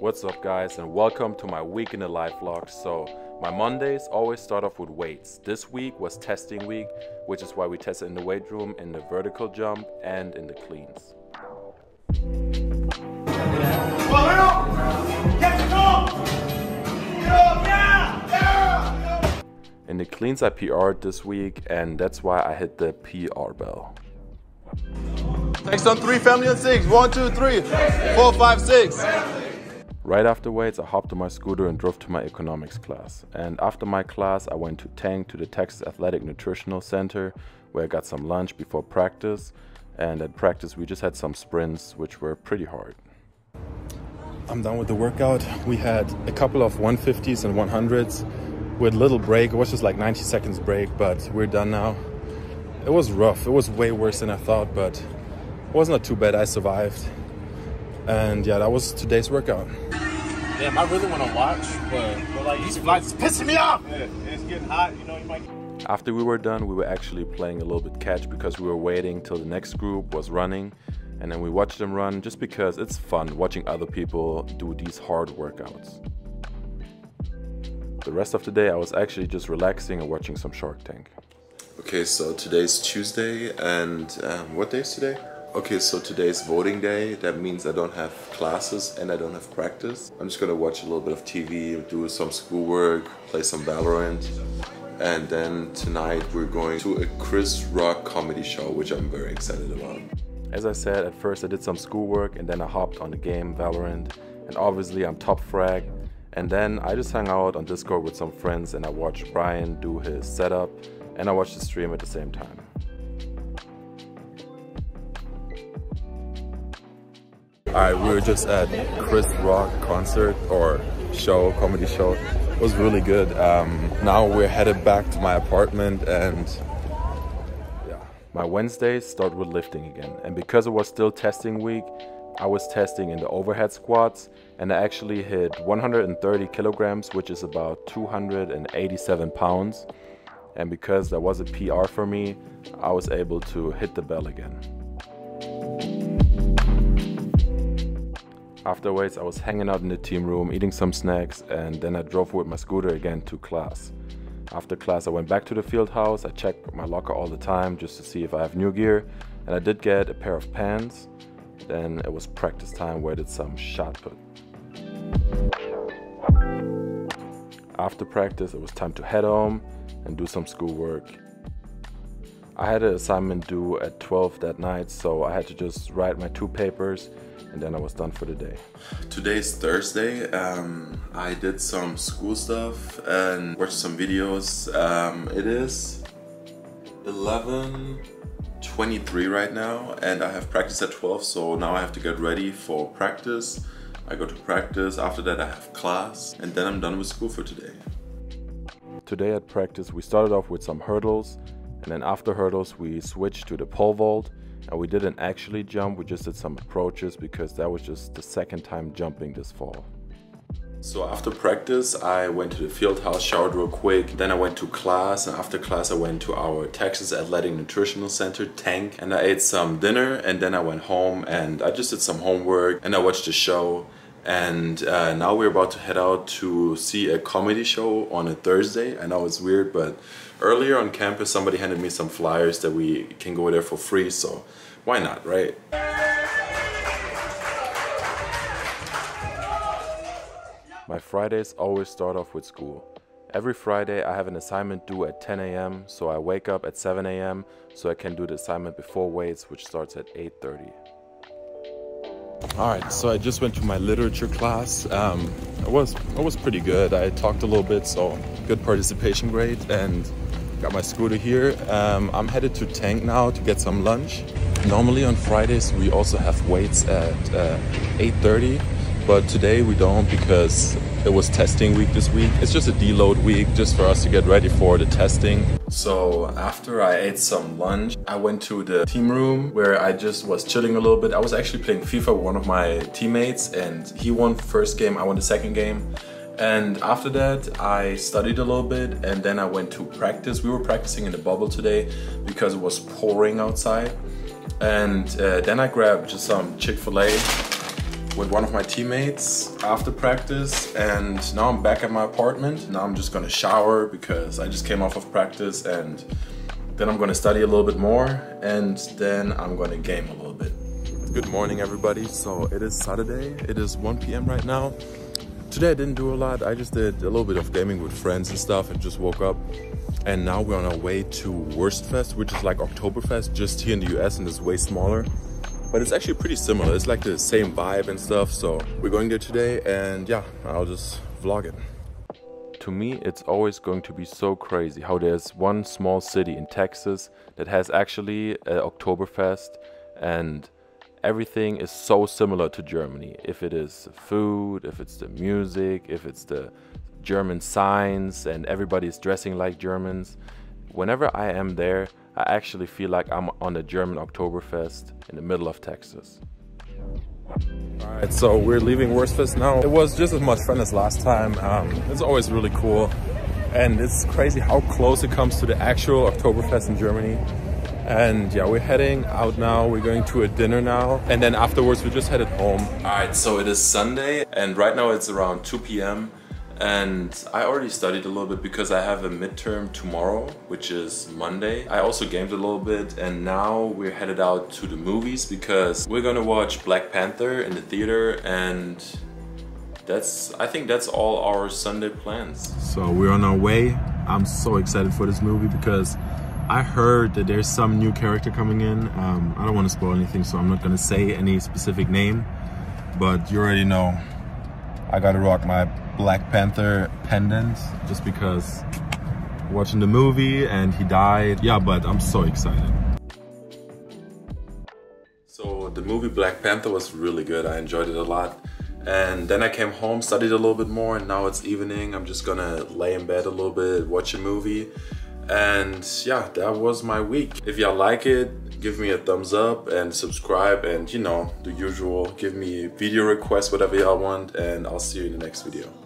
What's up guys and welcome to my week in the life vlog. So my Mondays always start off with weights. This week was testing week, which is why we tested in the weight room in the vertical jump and in the cleans. In the cleans I PR'd this week and that's why I hit the PR bell. Next on three, family on six. One, two, three, four, five, six. Right after weights, I hopped on my scooter and drove to my economics class. And after my class, I went to Tank to the Texas Athletic Nutritional Center where I got some lunch before practice. And at practice, we just had some sprints, which were pretty hard. I'm done with the workout. We had a couple of 150s and 100s with little break. It was just like 90 seconds break, but we're done now. It was rough. It was way worse than I thought, but it was not too bad. I survived. And yeah, that was today's workout. Damn, I really want to watch, but, but like these flights pissing me off. Yeah, it's getting hot. You know, you might. After we were done, we were actually playing a little bit catch because we were waiting till the next group was running. And then we watched them run just because it's fun watching other people do these hard workouts. The rest of the day, I was actually just relaxing and watching some Shark Tank. Okay, so today's Tuesday, and um, what day is today? Okay, so today's voting day. That means I don't have classes and I don't have practice. I'm just gonna watch a little bit of TV, do some schoolwork, play some Valorant. And then tonight we're going to a Chris Rock comedy show, which I'm very excited about. As I said, at first I did some schoolwork and then I hopped on the game Valorant. And obviously I'm top frag. And then I just hung out on Discord with some friends and I watched Brian do his setup and I watched the stream at the same time. Alright, we were just at Chris Rock concert or show, comedy show. It was really good. Um, now we're headed back to my apartment and yeah. My Wednesdays start with lifting again. And because it was still testing week, I was testing in the overhead squats and I actually hit 130 kilograms, which is about 287 pounds. And because that was a PR for me, I was able to hit the bell again. Afterwards, I was hanging out in the team room, eating some snacks, and then I drove with my scooter again to class. After class, I went back to the field house. I checked my locker all the time just to see if I have new gear, and I did get a pair of pants. Then it was practice time where I did some shot put. After practice, it was time to head home and do some schoolwork. I had an assignment due at 12 that night, so I had to just write my two papers and then I was done for the day. Today's Thursday. Um, I did some school stuff and watched some videos. Um, it is 11.23 right now and I have practice at 12 so now I have to get ready for practice. I go to practice, after that I have class and then I'm done with school for today. Today at practice we started off with some hurdles and then after hurdles we switched to the pole vault and we didn't actually jump, we just did some approaches because that was just the second time jumping this fall. So after practice, I went to the field house, showered real quick. Then I went to class, and after class, I went to our Texas Athletic Nutritional Center, Tank, and I ate some dinner. And then I went home and I just did some homework and I watched the show. And uh, now we're about to head out to see a comedy show on a Thursday. I know it's weird, but earlier on campus, somebody handed me some flyers that we can go there for free. So why not, right? My Fridays always start off with school. Every Friday I have an assignment due at 10 a.m. so I wake up at 7 a.m. so I can do the assignment before weights which starts at 8.30. Alright, so I just went to my literature class. Um, it, was, it was pretty good. I talked a little bit so good participation grade and got my scooter here. Um, I'm headed to Tank now to get some lunch. Normally on Fridays we also have weights at uh, 8.30 but today we don't because it was testing week this week. It's just a deload week just for us to get ready for the testing. So after I ate some lunch, I went to the team room where I just was chilling a little bit. I was actually playing FIFA with one of my teammates and he won first game, I won the second game. And after that, I studied a little bit and then I went to practice. We were practicing in the bubble today because it was pouring outside. And uh, then I grabbed just some Chick-fil-A with one of my teammates after practice and now I'm back at my apartment. Now I'm just gonna shower because I just came off of practice and then I'm gonna study a little bit more and then I'm gonna game a little bit. Good morning everybody. So it is Saturday. It is 1 p.m. right now. Today I didn't do a lot. I just did a little bit of gaming with friends and stuff and just woke up. And now we're on our way to Wurstfest, which is like Oktoberfest, just here in the US and it's way smaller. But it's actually pretty similar. It's like the same vibe and stuff. So we're going there today and yeah, I'll just vlog it. To me, it's always going to be so crazy how there's one small city in Texas that has actually an Oktoberfest and everything is so similar to Germany. If it is food, if it's the music, if it's the German signs, and everybody's dressing like Germans. Whenever I am there, I actually feel like I'm on the German Oktoberfest in the middle of Texas. Alright, so we're leaving Wurstfest now. It was just as much fun as last time. Um, it's always really cool. And it's crazy how close it comes to the actual Oktoberfest in Germany. And yeah, we're heading out now. We're going to a dinner now. And then afterwards, we just headed home. All right, so it is Sunday and right now it's around 2 p.m. And I already studied a little bit because I have a midterm tomorrow, which is Monday. I also gamed a little bit and now we're headed out to the movies because we're gonna watch Black Panther in the theater and that's I think that's all our Sunday plans. So we're on our way. I'm so excited for this movie because I heard that there's some new character coming in. Um, I don't want to spoil anything, so I'm not to say any specific name. But you already know I got to rock my Black Panther pendant just because watching the movie and he died. Yeah, but I'm so excited. So the movie Black Panther was really good. I enjoyed it a lot. And then I came home, studied a little bit more, and now it's evening. I'm just gonna lay in bed a little bit, watch a movie. And yeah, that was my week. If y'all like it, give me a thumbs up and subscribe and you know, the usual, give me video requests, whatever y'all want, and I'll see you in the next video.